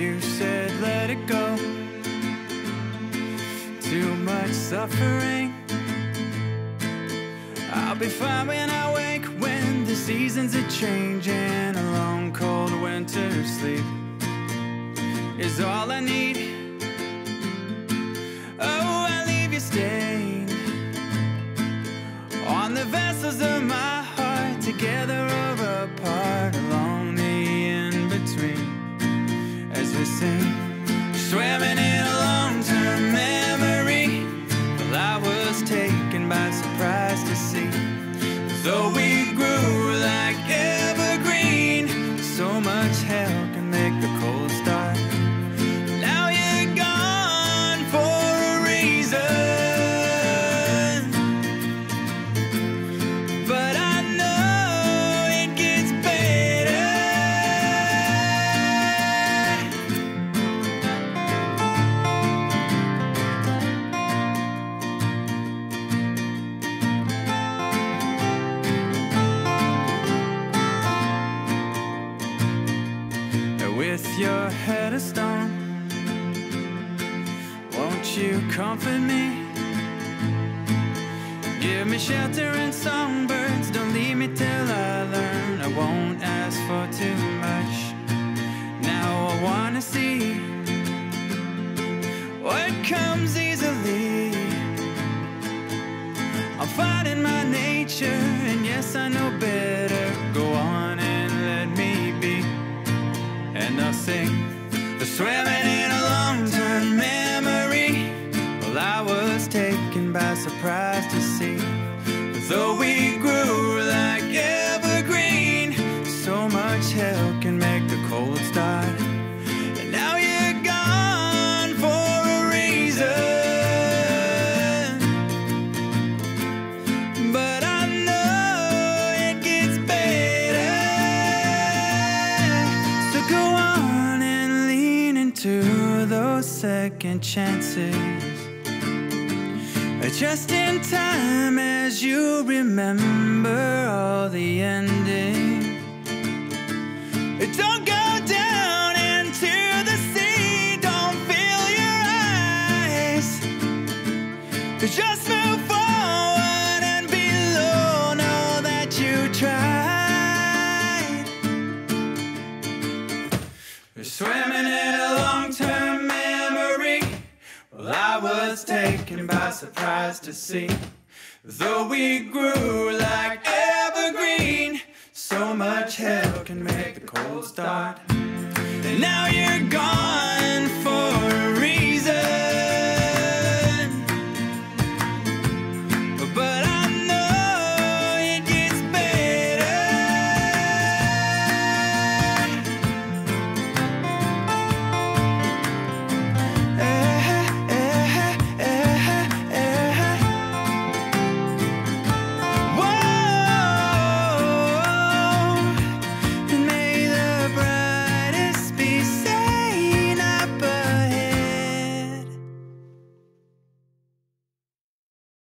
let it go. Too much suffering. I'll be fine when I wake when the seasons are changing. A long cold winter sleep is all I need. Oh, I leave you stained on the vessels of my heart, together hell can make the cold start. With your head of stone, won't you comfort me? Give me shelter and songbirds. Don't leave me till I learn. I won't ask for too much. Now I wanna see what comes easily. I'm fighting my nature, and yes, I know better. Taken by surprise to see. Though we grew like evergreen, so much hell can make the cold start. And now you're gone for a reason. But I know it gets better. So go on and lean into those second chances. Just in time as you remember was taken by surprise to see. Though we grew like evergreen, so much hell can make the cold start.